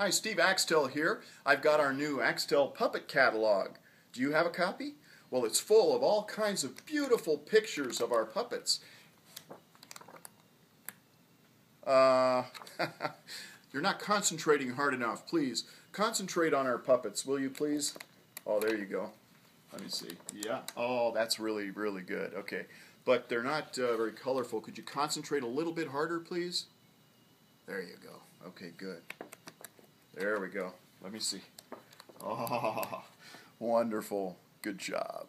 Hi, Steve Axtell here. I've got our new Axtell Puppet Catalog. Do you have a copy? Well, it's full of all kinds of beautiful pictures of our puppets. Uh, you're not concentrating hard enough. Please, concentrate on our puppets, will you please? Oh, there you go. Let me see. Yeah. Oh, that's really, really good. Okay. But they're not uh, very colorful. Could you concentrate a little bit harder, please? There you go. Okay, good. There we go. Let me see. Oh, wonderful. Good job.